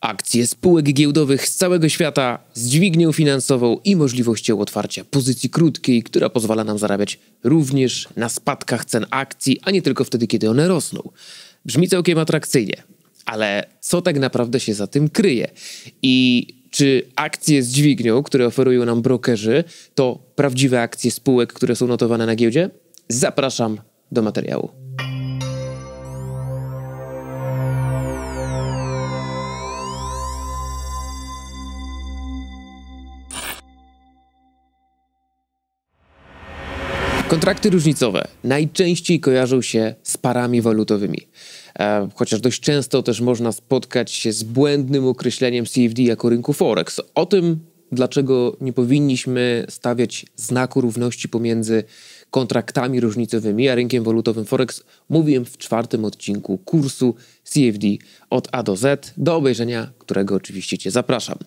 Akcje spółek giełdowych z całego świata z dźwignią finansową i możliwością otwarcia pozycji krótkiej, która pozwala nam zarabiać również na spadkach cen akcji, a nie tylko wtedy, kiedy one rosną. Brzmi całkiem atrakcyjnie, ale co tak naprawdę się za tym kryje? I czy akcje z dźwignią, które oferują nam brokerzy, to prawdziwe akcje spółek, które są notowane na giełdzie? Zapraszam do materiału. Kontrakty różnicowe najczęściej kojarzą się z parami walutowymi. E, chociaż dość często też można spotkać się z błędnym określeniem CFD jako rynku Forex. O tym, dlaczego nie powinniśmy stawiać znaku równości pomiędzy kontraktami różnicowymi a rynkiem walutowym Forex, mówiłem w czwartym odcinku kursu CFD od A do Z, do obejrzenia którego oczywiście Cię zapraszam.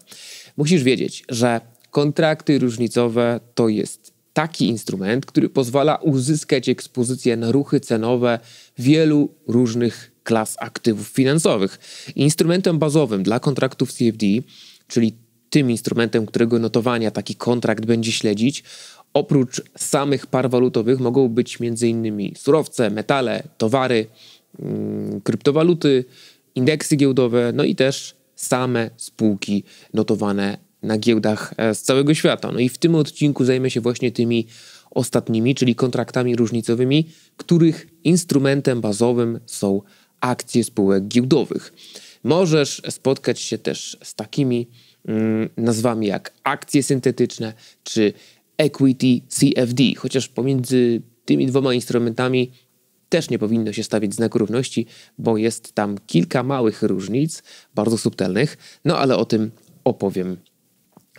Musisz wiedzieć, że kontrakty różnicowe to jest taki instrument, który pozwala uzyskać ekspozycję na ruchy cenowe wielu różnych klas aktywów finansowych. Instrumentem bazowym dla kontraktów CFD, czyli tym instrumentem, którego notowania taki kontrakt będzie śledzić, oprócz samych par walutowych mogą być m.in. surowce, metale, towary, mm, kryptowaluty, indeksy giełdowe, no i też same spółki notowane na giełdach e, z całego świata. No i w tym odcinku zajmę się właśnie tymi ostatnimi, czyli kontraktami różnicowymi, których instrumentem bazowym są akcje spółek giełdowych. Możesz spotkać się też z takimi mm, nazwami jak akcje syntetyczne czy equity CFD, chociaż pomiędzy tymi dwoma instrumentami też nie powinno się stawiać znaku równości, bo jest tam kilka małych różnic, bardzo subtelnych, no ale o tym opowiem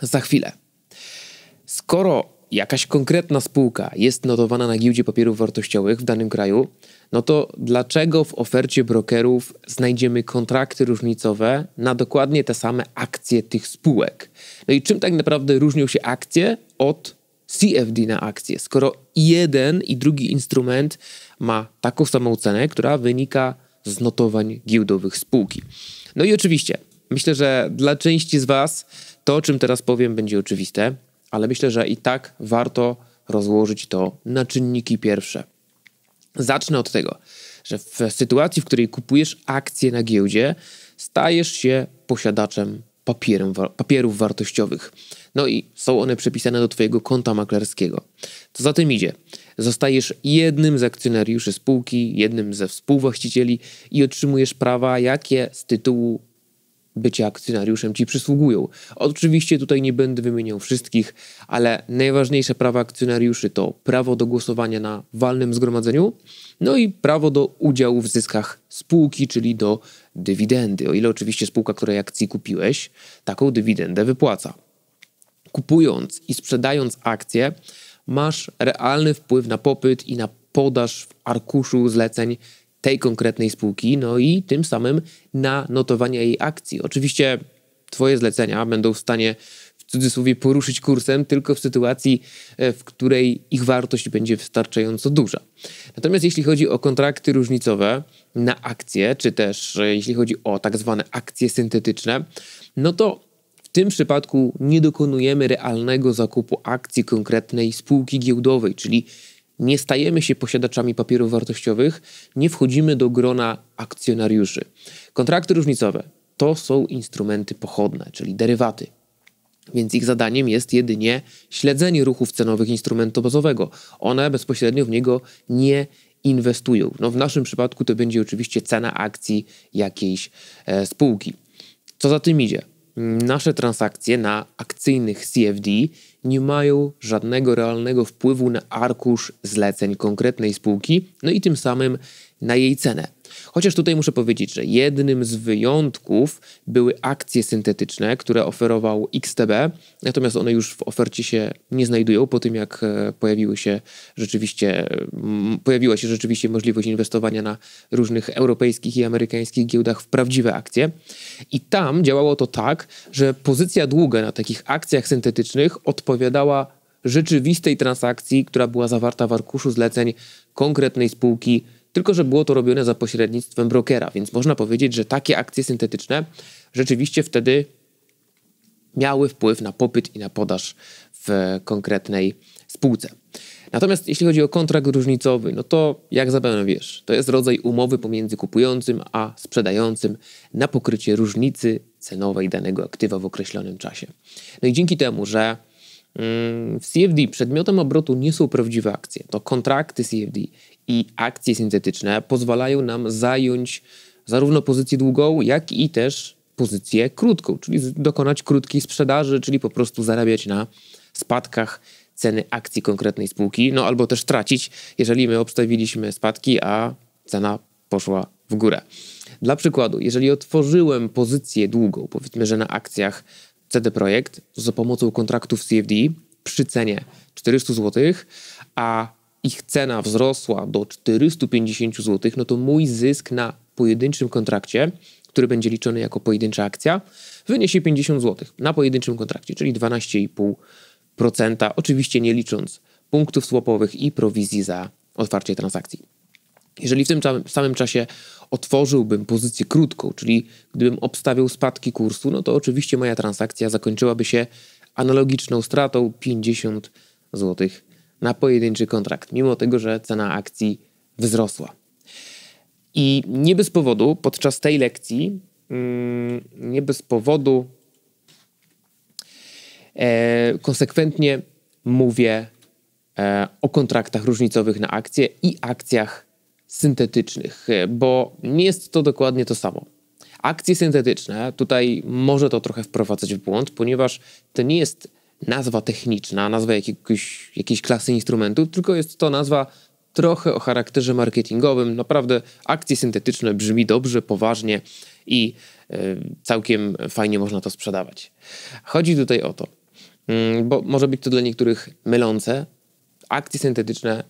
za chwilę. Skoro jakaś konkretna spółka jest notowana na giełdzie papierów wartościowych w danym kraju, no to dlaczego w ofercie brokerów znajdziemy kontrakty różnicowe na dokładnie te same akcje tych spółek? No i czym tak naprawdę różnią się akcje od CFD na akcje, skoro jeden i drugi instrument ma taką samą cenę, która wynika z notowań giełdowych spółki. No i oczywiście, myślę, że dla części z Was to, o czym teraz powiem, będzie oczywiste, ale myślę, że i tak warto rozłożyć to na czynniki pierwsze. Zacznę od tego, że w sytuacji, w której kupujesz akcje na giełdzie, stajesz się posiadaczem papierem, papierów wartościowych. No i są one przepisane do Twojego konta maklerskiego. Co za tym idzie? Zostajesz jednym z akcjonariuszy spółki, jednym ze współwłaścicieli i otrzymujesz prawa, jakie z tytułu bycia akcjonariuszem ci przysługują. Oczywiście tutaj nie będę wymieniał wszystkich, ale najważniejsze prawa akcjonariuszy to prawo do głosowania na walnym zgromadzeniu, no i prawo do udziału w zyskach spółki, czyli do dywidendy. O ile oczywiście spółka, której akcji kupiłeś, taką dywidendę wypłaca. Kupując i sprzedając akcje, masz realny wpływ na popyt i na podaż w arkuszu zleceń tej konkretnej spółki, no i tym samym na notowania jej akcji. Oczywiście Twoje zlecenia będą w stanie w cudzysłowie poruszyć kursem tylko w sytuacji, e, w której ich wartość będzie wystarczająco duża. Natomiast jeśli chodzi o kontrakty różnicowe na akcje, czy też e, jeśli chodzi o tak zwane akcje syntetyczne, no to w tym przypadku nie dokonujemy realnego zakupu akcji konkretnej spółki giełdowej, czyli nie stajemy się posiadaczami papierów wartościowych, nie wchodzimy do grona akcjonariuszy. Kontrakty różnicowe to są instrumenty pochodne, czyli derywaty. Więc ich zadaniem jest jedynie śledzenie ruchów cenowych instrumentu bazowego. One bezpośrednio w niego nie inwestują. No w naszym przypadku to będzie oczywiście cena akcji jakiejś e, spółki. Co za tym idzie? Nasze transakcje na akcyjnych CFD nie mają żadnego realnego wpływu na arkusz zleceń konkretnej spółki, no i tym samym na jej cenę. Chociaż tutaj muszę powiedzieć, że jednym z wyjątków były akcje syntetyczne, które oferował XTB, natomiast one już w ofercie się nie znajdują po tym, jak e, pojawiły się rzeczywiście, pojawiła się rzeczywiście możliwość inwestowania na różnych europejskich i amerykańskich giełdach w prawdziwe akcje. I tam działało to tak, że pozycja długa na takich akcjach syntetycznych odpowiadała rzeczywistej transakcji, która była zawarta w arkuszu zleceń konkretnej spółki tylko że było to robione za pośrednictwem brokera, więc można powiedzieć, że takie akcje syntetyczne rzeczywiście wtedy miały wpływ na popyt i na podaż w konkretnej spółce. Natomiast jeśli chodzi o kontrakt różnicowy, no to jak zapewne wiesz, to jest rodzaj umowy pomiędzy kupującym a sprzedającym na pokrycie różnicy cenowej danego aktywa w określonym czasie. No i dzięki temu, że w CFD przedmiotem obrotu nie są prawdziwe akcje, to kontrakty CFD i akcje syntetyczne pozwalają nam zająć zarówno pozycję długą, jak i też pozycję krótką, czyli dokonać krótkiej sprzedaży, czyli po prostu zarabiać na spadkach ceny akcji konkretnej spółki, no albo też tracić, jeżeli my obstawiliśmy spadki, a cena poszła w górę. Dla przykładu, jeżeli otworzyłem pozycję długą, powiedzmy, że na akcjach CD Projekt, za pomocą kontraktów CFD przy cenie 400 zł, a ich cena wzrosła do 450 zł, no to mój zysk na pojedynczym kontrakcie, który będzie liczony jako pojedyncza akcja, wyniesie 50 zł na pojedynczym kontrakcie, czyli 12,5%, oczywiście nie licząc punktów swapowych i prowizji za otwarcie transakcji. Jeżeli w tym samym czasie otworzyłbym pozycję krótką, czyli gdybym obstawiał spadki kursu, no to oczywiście moja transakcja zakończyłaby się analogiczną stratą 50 zł na pojedynczy kontrakt, mimo tego, że cena akcji wzrosła. I nie bez powodu podczas tej lekcji, mm, nie bez powodu e, konsekwentnie mówię e, o kontraktach różnicowych na akcje i akcjach syntetycznych, e, bo nie jest to dokładnie to samo. Akcje syntetyczne, tutaj może to trochę wprowadzać w błąd, ponieważ to nie jest nazwa techniczna, nazwa jakiegoś, jakiejś klasy instrumentu, tylko jest to nazwa trochę o charakterze marketingowym. Naprawdę akcje syntetyczne brzmi dobrze, poważnie i e, całkiem fajnie można to sprzedawać. Chodzi tutaj o to, mm, bo może być to dla niektórych mylące. Akcje syntetyczne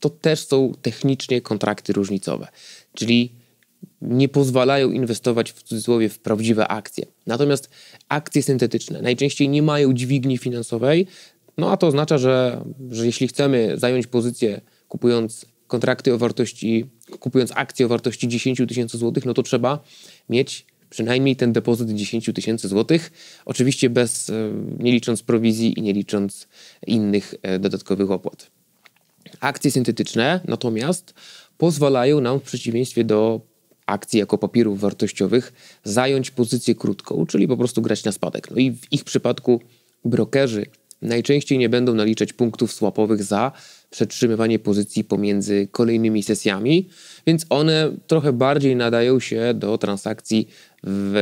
to też są technicznie kontrakty różnicowe, czyli nie pozwalają inwestować w cudzysłowie w prawdziwe akcje. Natomiast akcje syntetyczne najczęściej nie mają dźwigni finansowej, no a to oznacza, że, że jeśli chcemy zająć pozycję kupując kontrakty o wartości, kupując akcje o wartości 10 tysięcy złotych, no to trzeba mieć przynajmniej ten depozyt 10 tysięcy złotych, oczywiście bez, e, nie licząc prowizji i nie licząc innych e, dodatkowych opłat. Akcje syntetyczne natomiast pozwalają nam w przeciwieństwie do akcji jako papierów wartościowych zająć pozycję krótką, czyli po prostu grać na spadek. No i w ich przypadku brokerzy najczęściej nie będą naliczać punktów swapowych za przetrzymywanie pozycji pomiędzy kolejnymi sesjami, więc one trochę bardziej nadają się do transakcji w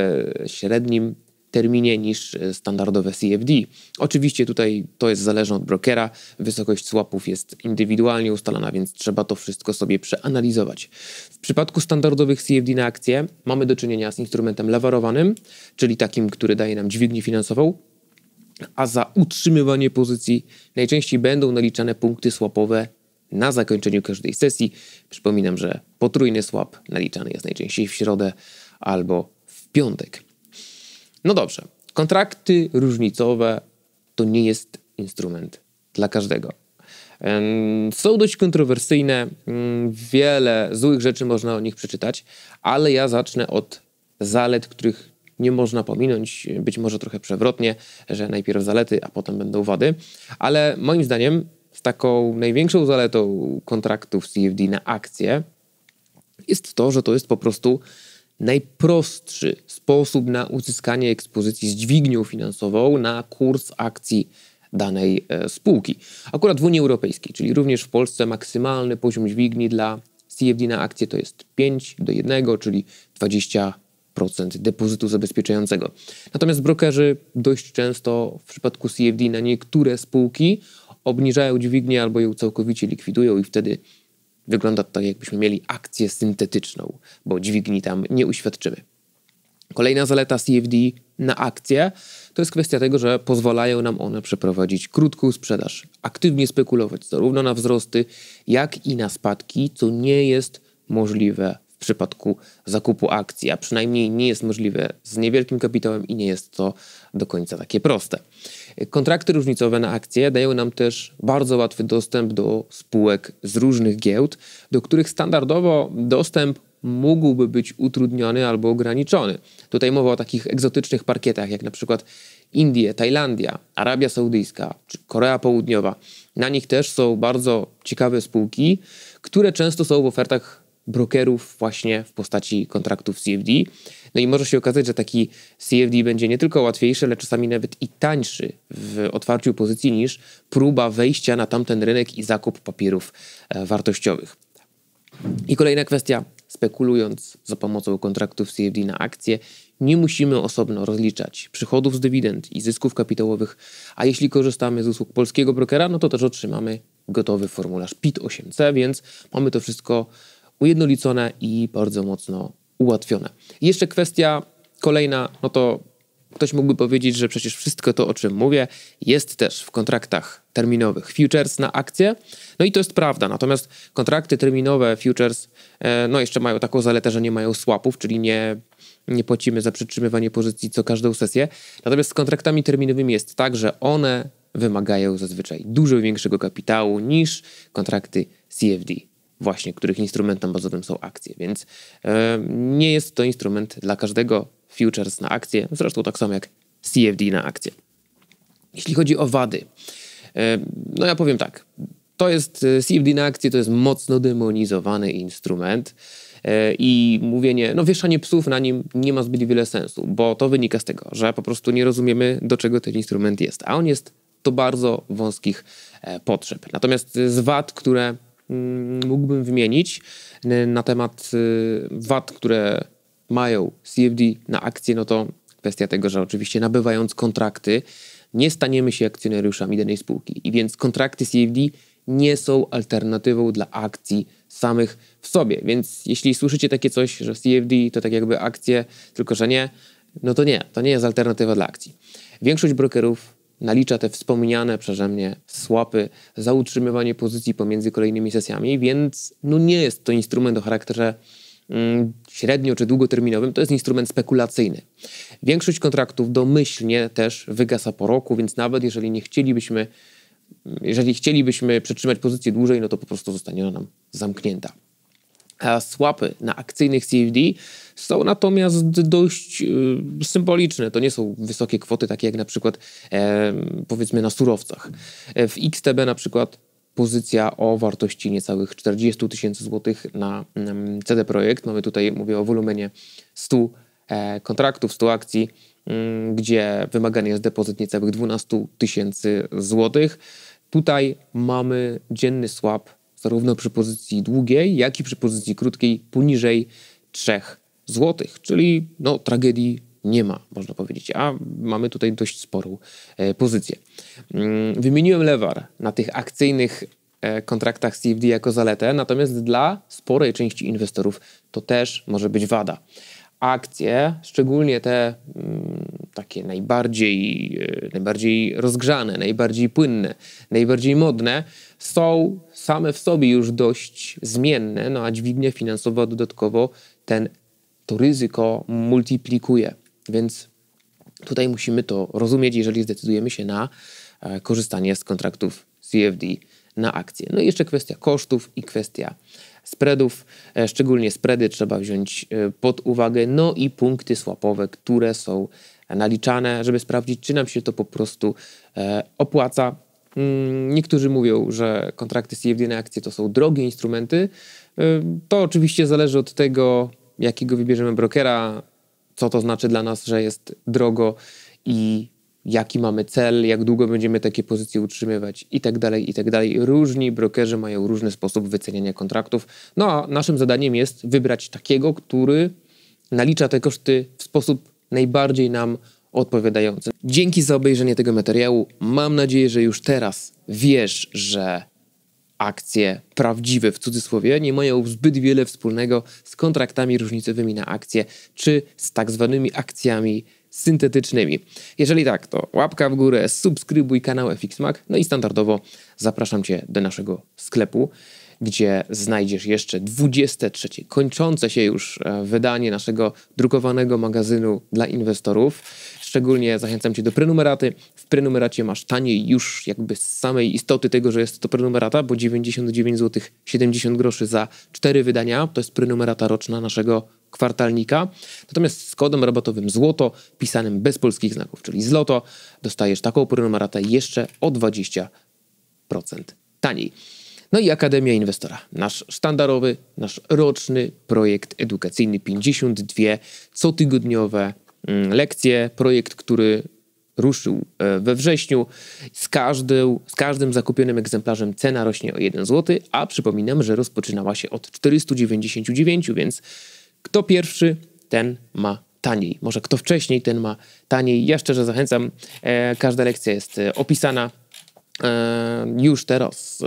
średnim terminie niż standardowe CFD. Oczywiście tutaj to jest zależne od brokera, wysokość swapów jest indywidualnie ustalana, więc trzeba to wszystko sobie przeanalizować. W przypadku standardowych CFD na akcje mamy do czynienia z instrumentem lewarowanym, czyli takim, który daje nam dźwignię finansową, a za utrzymywanie pozycji najczęściej będą naliczane punkty swapowe na zakończeniu każdej sesji. Przypominam, że potrójny swap naliczany jest najczęściej w środę albo w piątek. No dobrze, kontrakty różnicowe to nie jest instrument dla każdego. Są dość kontrowersyjne, mm, wiele złych rzeczy można o nich przeczytać, ale ja zacznę od zalet, których nie można pominąć, być może trochę przewrotnie, że najpierw zalety, a potem będą wady, ale moim zdaniem z taką największą zaletą kontraktów CFD na akcje jest to, że to jest po prostu najprostszy sposób na uzyskanie ekspozycji z dźwignią finansową na kurs akcji danej e, spółki. Akurat w Unii Europejskiej, czyli również w Polsce maksymalny poziom dźwigni dla CFD na akcje to jest 5 do 1, czyli 20 depozytu zabezpieczającego. Natomiast brokerzy dość często w przypadku CFD na niektóre spółki obniżają dźwignię albo ją całkowicie likwidują i wtedy wygląda to tak, jakbyśmy mieli akcję syntetyczną, bo dźwigni tam nie uświadczymy. Kolejna zaleta CFD na akcje to jest kwestia tego, że pozwalają nam one przeprowadzić krótką sprzedaż, aktywnie spekulować zarówno na wzrosty, jak i na spadki, co nie jest możliwe w przypadku zakupu akcji, a przynajmniej nie jest możliwe z niewielkim kapitałem i nie jest to do końca takie proste. Kontrakty różnicowe na akcje dają nam też bardzo łatwy dostęp do spółek z różnych giełd, do których standardowo dostęp mógłby być utrudniony albo ograniczony. Tutaj mowa o takich egzotycznych parkietach, jak na przykład Indie, Tajlandia, Arabia Saudyjska czy Korea Południowa. Na nich też są bardzo ciekawe spółki, które często są w ofertach brokerów właśnie w postaci kontraktów CFD. No i może się okazać, że taki CFD będzie nie tylko łatwiejszy, ale czasami nawet i tańszy w otwarciu pozycji niż próba wejścia na tamten rynek i zakup papierów e, wartościowych. I kolejna kwestia, spekulując za pomocą kontraktów CFD na akcje, nie musimy osobno rozliczać przychodów z dywidend i zysków kapitałowych, a jeśli korzystamy z usług polskiego brokera, no to też otrzymamy gotowy formularz PIT-8C, więc mamy to wszystko ujednolicone i bardzo mocno ułatwione. Jeszcze kwestia kolejna, no to ktoś mógłby powiedzieć, że przecież wszystko to, o czym mówię, jest też w kontraktach terminowych futures na akcje. No i to jest prawda, natomiast kontrakty terminowe futures e, no jeszcze mają taką zaletę, że nie mają swapów, czyli nie, nie płacimy za przytrzymywanie pozycji co każdą sesję. Natomiast z kontraktami terminowymi jest tak, że one wymagają zazwyczaj dużo większego kapitału niż kontrakty CFD właśnie, których instrumentem bazowym są akcje, więc e, nie jest to instrument dla każdego futures na akcje, zresztą tak samo jak CFD na akcje. Jeśli chodzi o wady, e, no ja powiem tak, to jest e, CFD na akcje, to jest mocno demonizowany instrument i mówienie, no wieszanie psów na nim nie ma zbyt wiele sensu, bo to wynika z tego, że po prostu nie rozumiemy, do czego ten instrument jest, a on jest do bardzo wąskich potrzeb. Natomiast z wad, które mógłbym wymienić na temat y, VAT, które mają CFD na akcje, no to kwestia tego, że oczywiście nabywając kontrakty, nie staniemy się akcjonariuszami danej spółki. I więc kontrakty CFD nie są alternatywą dla akcji samych w sobie. Więc jeśli słyszycie takie coś, że CFD to tak jakby akcje, tylko że nie, no to nie, to nie jest alternatywa dla akcji. Większość brokerów nalicza te wspomniane przeze mnie słapy za utrzymywanie pozycji pomiędzy kolejnymi sesjami, więc no nie jest to instrument o charakterze mm, średnio czy długoterminowym, to jest instrument spekulacyjny. Większość kontraktów domyślnie też wygasa po roku, więc nawet jeżeli nie chcielibyśmy, jeżeli chcielibyśmy przetrzymać pozycję dłużej, no to po prostu zostanie ona nam zamknięta. A swapy na akcyjnych CFD są natomiast dość y, symboliczne. To nie są wysokie kwoty, takie jak na przykład powiedzmy na surowcach. W XTB na przykład pozycja o wartości niecałych 40 tysięcy złotych na CD Projekt. Mamy tutaj, mówię o wolumenie 100 e, kontraktów, 100 akcji, mm, gdzie wymagany jest depozyt niecałych 12 tysięcy złotych. Tutaj mamy dzienny swap zarówno przy pozycji długiej, jak i przy pozycji krótkiej poniżej 3 zł, czyli no, tragedii nie ma, można powiedzieć, a mamy tutaj dość sporą e, pozycję. Mm, wymieniłem lewar na tych akcyjnych e, kontraktach CFD jako zaletę, natomiast dla sporej części inwestorów to też może być wada. Akcje, szczególnie te mm, takie najbardziej, e, najbardziej rozgrzane, najbardziej płynne, najbardziej modne, są same w sobie już dość zmienne, no a dźwignia finansowa dodatkowo ten, to ryzyko multiplikuje. Więc tutaj musimy to rozumieć, jeżeli zdecydujemy się na e, korzystanie z kontraktów CFD na akcje. No i jeszcze kwestia kosztów i kwestia spreadów. E, szczególnie spready trzeba wziąć e, pod uwagę, no i punkty swapowe, które są naliczane, żeby sprawdzić, czy nam się to po prostu opłaca Mm, niektórzy mówią, że kontrakty CFD na akcje to są drogie instrumenty. To oczywiście zależy od tego, jakiego wybierzemy brokera, co to znaczy dla nas, że jest drogo i jaki mamy cel, jak długo będziemy takie pozycje utrzymywać i tak dalej, i tak dalej. Różni brokerzy mają różny sposób wyceniania kontraktów. No a naszym zadaniem jest wybrać takiego, który nalicza te koszty w sposób najbardziej nam odpowiadający. Dzięki za obejrzenie tego materiału. Mam nadzieję, że już teraz wiesz, że akcje prawdziwe w cudzysłowie nie mają zbyt wiele wspólnego z kontraktami różnicowymi na akcje czy z tak zwanymi akcjami syntetycznymi. Jeżeli tak, to łapka w górę, subskrybuj kanał FXMAC, no i standardowo zapraszam Cię do naszego sklepu gdzie znajdziesz jeszcze 23, kończące się już e, wydanie naszego drukowanego magazynu dla inwestorów. Szczególnie zachęcam Cię do prenumeraty. W prenumeracie masz taniej już jakby z samej istoty tego, że jest to prenumerata, bo 99 zł 70 groszy za 4 wydania. To jest prenumerata roczna naszego kwartalnika. Natomiast z kodem rabatowym złoto, pisanym bez polskich znaków, czyli złoto, dostajesz taką prenumeratę jeszcze o 20% taniej. No i Akademia Inwestora, nasz sztandarowy, nasz roczny projekt edukacyjny, 52 cotygodniowe lekcje, projekt, który ruszył e, we wrześniu. Z, każdy, z każdym zakupionym egzemplarzem cena rośnie o 1 zł, a przypominam, że rozpoczynała się od 499, więc kto pierwszy, ten ma taniej. Może kto wcześniej, ten ma taniej. Ja szczerze zachęcam. E, każda lekcja jest e, opisana już teraz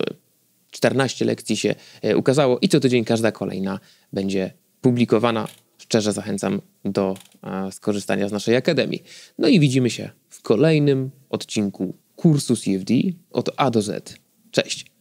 14 lekcji się ukazało i co tydzień każda kolejna będzie publikowana. Szczerze zachęcam do e, skorzystania z naszej akademii. No i widzimy się w kolejnym odcinku kursu CFD od A do Z. Cześć!